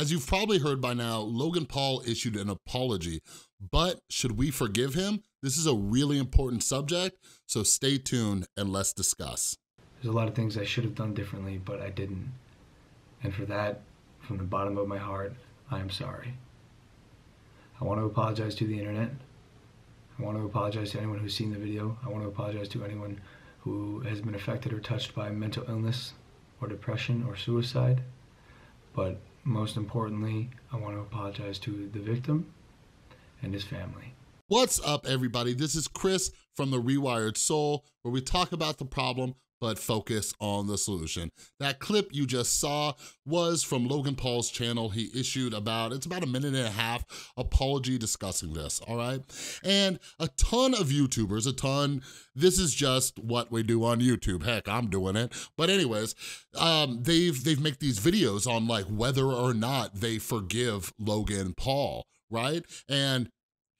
As you've probably heard by now, Logan Paul issued an apology, but should we forgive him? This is a really important subject, so stay tuned and let's discuss. There's a lot of things I should have done differently, but I didn't. And for that, from the bottom of my heart, I am sorry. I want to apologize to the internet. I want to apologize to anyone who's seen the video. I want to apologize to anyone who has been affected or touched by mental illness or depression or suicide. But most importantly, I want to apologize to the victim and his family. What's up, everybody? This is Chris from The Rewired Soul, where we talk about the problem but focus on the solution. That clip you just saw was from Logan Paul's channel. He issued about, it's about a minute and a half apology discussing this, all right? And a ton of YouTubers, a ton, this is just what we do on YouTube. Heck, I'm doing it. But anyways, um, they've, they've made these videos on like whether or not they forgive Logan Paul, right? And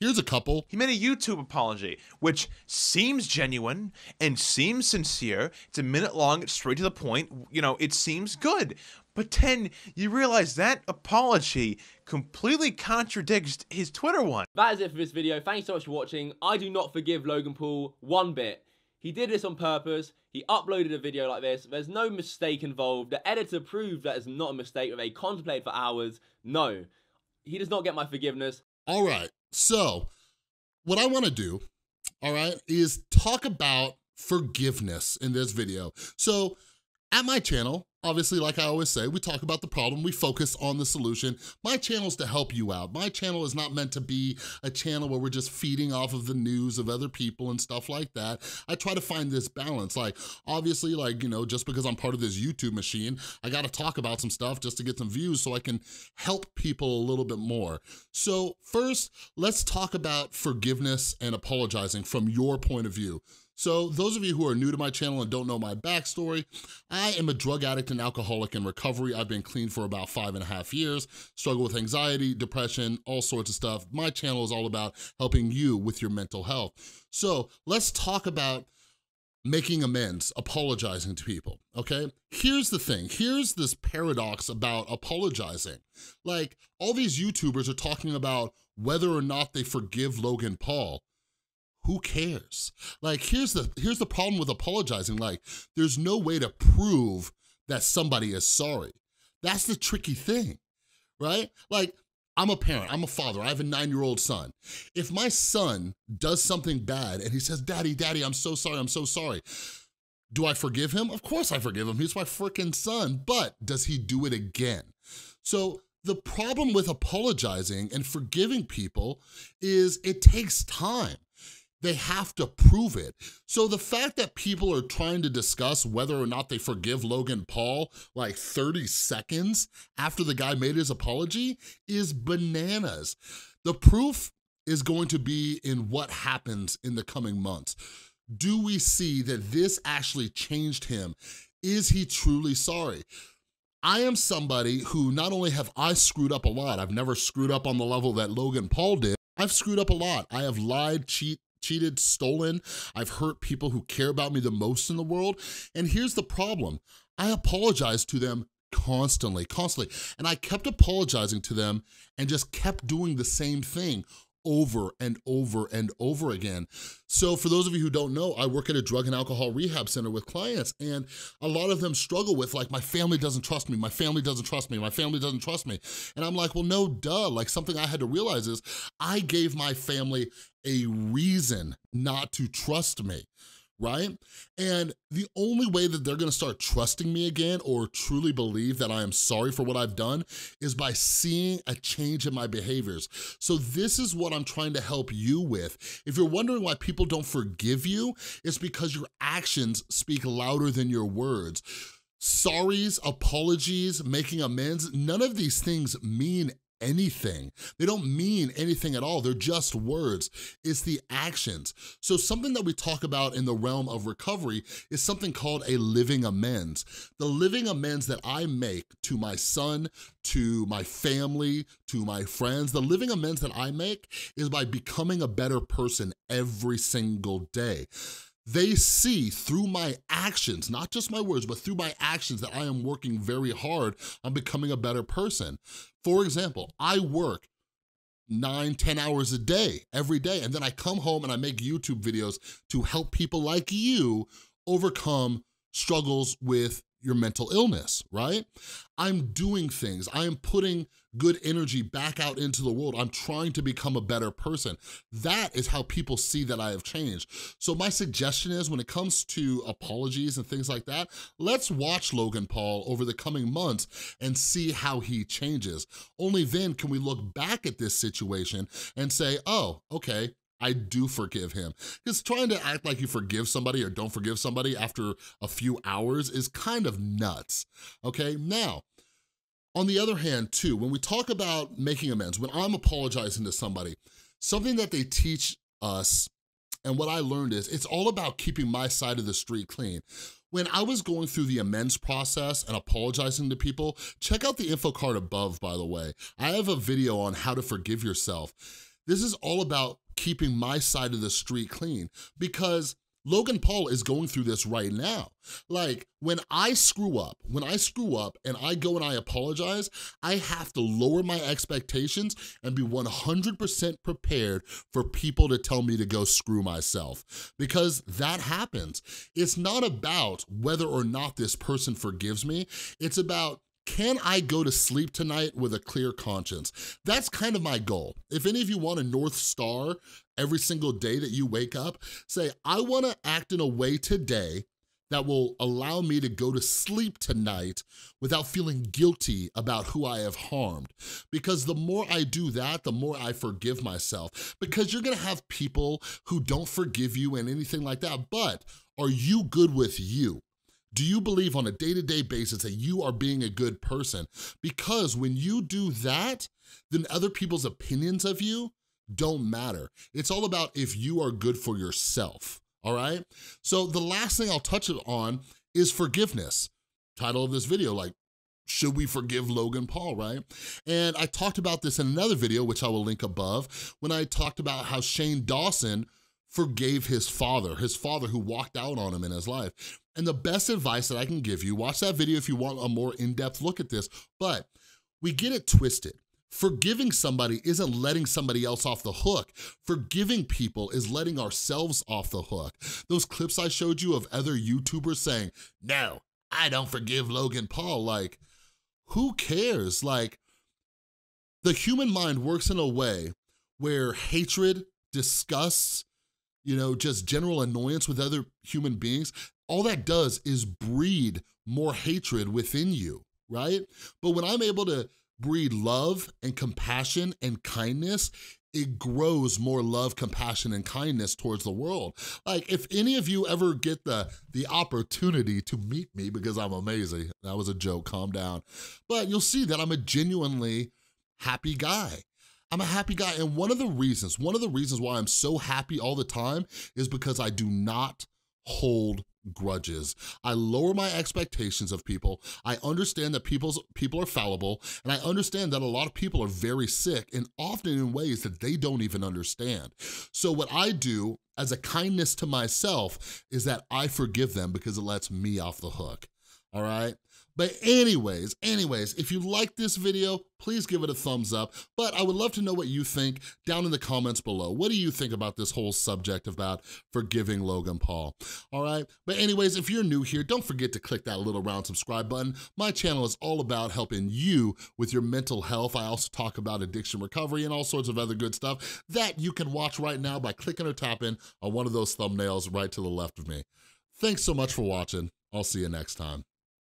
Here's a couple. He made a YouTube apology, which seems genuine and seems sincere. It's a minute long, it's straight to the point. You know, it seems good. But then you realize that apology completely contradicts his Twitter one. That is it for this video. Thanks so much for watching. I do not forgive Logan Paul one bit. He did this on purpose. He uploaded a video like this. There's no mistake involved. The editor proved that it's not a mistake that they contemplated for hours. No, he does not get my forgiveness. All right, so what I wanna do, all right, is talk about forgiveness in this video. So at my channel, Obviously, like I always say, we talk about the problem, we focus on the solution. My channel is to help you out. My channel is not meant to be a channel where we're just feeding off of the news of other people and stuff like that. I try to find this balance. Like, obviously, like, you know, just because I'm part of this YouTube machine, I gotta talk about some stuff just to get some views so I can help people a little bit more. So first, let's talk about forgiveness and apologizing from your point of view. So those of you who are new to my channel and don't know my backstory, I am a drug addict and alcoholic in recovery. I've been clean for about five and a half years, struggle with anxiety, depression, all sorts of stuff. My channel is all about helping you with your mental health. So let's talk about making amends, apologizing to people, okay? Here's the thing, here's this paradox about apologizing. Like, all these YouTubers are talking about whether or not they forgive Logan Paul who cares? Like, here's the, here's the problem with apologizing. Like, there's no way to prove that somebody is sorry. That's the tricky thing, right? Like, I'm a parent, I'm a father, I have a nine-year-old son. If my son does something bad and he says, daddy, daddy, I'm so sorry, I'm so sorry, do I forgive him? Of course I forgive him, he's my freaking son, but does he do it again? So the problem with apologizing and forgiving people is it takes time. They have to prove it. So the fact that people are trying to discuss whether or not they forgive Logan Paul like 30 seconds after the guy made his apology is bananas. The proof is going to be in what happens in the coming months. Do we see that this actually changed him? Is he truly sorry? I am somebody who not only have I screwed up a lot, I've never screwed up on the level that Logan Paul did, I've screwed up a lot. I have lied, cheat, cheated, stolen. I've hurt people who care about me the most in the world. And here's the problem. I apologize to them constantly, constantly. And I kept apologizing to them and just kept doing the same thing over and over and over again. So for those of you who don't know, I work at a drug and alcohol rehab center with clients and a lot of them struggle with like, my family doesn't trust me, my family doesn't trust me, my family doesn't trust me. And I'm like, well, no, duh. Like something I had to realize is I gave my family a reason not to trust me right? And the only way that they're gonna start trusting me again or truly believe that I am sorry for what I've done is by seeing a change in my behaviors. So this is what I'm trying to help you with. If you're wondering why people don't forgive you, it's because your actions speak louder than your words. Sorries, apologies, making amends, none of these things mean anything. They don't mean anything at all. They're just words. It's the actions. So something that we talk about in the realm of recovery is something called a living amends. The living amends that I make to my son, to my family, to my friends, the living amends that I make is by becoming a better person every single day. They see through my actions, not just my words, but through my actions that I am working very hard on becoming a better person. For example, I work nine, ten hours a day, every day, and then I come home and I make YouTube videos to help people like you overcome struggles with your mental illness, right? I'm doing things, I am putting good energy back out into the world. I'm trying to become a better person. That is how people see that I have changed. So my suggestion is when it comes to apologies and things like that, let's watch Logan Paul over the coming months and see how he changes. Only then can we look back at this situation and say, oh, okay, I do forgive him. Because trying to act like you forgive somebody or don't forgive somebody after a few hours is kind of nuts, okay? Now, on the other hand, too, when we talk about making amends, when I'm apologizing to somebody, something that they teach us and what I learned is it's all about keeping my side of the street clean. When I was going through the amends process and apologizing to people, check out the info card above, by the way. I have a video on how to forgive yourself. This is all about keeping my side of the street clean because Logan Paul is going through this right now. Like, when I screw up, when I screw up and I go and I apologize, I have to lower my expectations and be 100% prepared for people to tell me to go screw myself because that happens. It's not about whether or not this person forgives me. It's about can I go to sleep tonight with a clear conscience? That's kind of my goal. If any of you want a North Star every single day that you wake up, say, I wanna act in a way today that will allow me to go to sleep tonight without feeling guilty about who I have harmed. Because the more I do that, the more I forgive myself. Because you're gonna have people who don't forgive you and anything like that, but are you good with you? Do you believe on a day-to-day -day basis that you are being a good person? Because when you do that, then other people's opinions of you don't matter. It's all about if you are good for yourself, all right? So the last thing I'll touch on is forgiveness. Title of this video, like, should we forgive Logan Paul, right? And I talked about this in another video, which I will link above, when I talked about how Shane Dawson forgave his father, his father who walked out on him in his life. And the best advice that I can give you, watch that video if you want a more in-depth look at this, but we get it twisted. Forgiving somebody isn't letting somebody else off the hook. Forgiving people is letting ourselves off the hook. Those clips I showed you of other YouTubers saying, no, I don't forgive Logan Paul, like, who cares? Like, the human mind works in a way where hatred, disgust, you know, just general annoyance with other human beings, all that does is breed more hatred within you, right? But when I'm able to breed love and compassion and kindness, it grows more love, compassion, and kindness towards the world. Like, if any of you ever get the, the opportunity to meet me, because I'm amazing, that was a joke, calm down, but you'll see that I'm a genuinely happy guy. I'm a happy guy, and one of the reasons, one of the reasons why I'm so happy all the time is because I do not hold grudges. I lower my expectations of people. I understand that people's people are fallible, and I understand that a lot of people are very sick and often in ways that they don't even understand. So what I do as a kindness to myself is that I forgive them because it lets me off the hook, all right? But anyways, anyways, if you like this video, please give it a thumbs up. But I would love to know what you think down in the comments below. What do you think about this whole subject about forgiving Logan Paul? All right, but anyways, if you're new here, don't forget to click that little round subscribe button. My channel is all about helping you with your mental health. I also talk about addiction recovery and all sorts of other good stuff that you can watch right now by clicking or tapping on one of those thumbnails right to the left of me. Thanks so much for watching. I'll see you next time.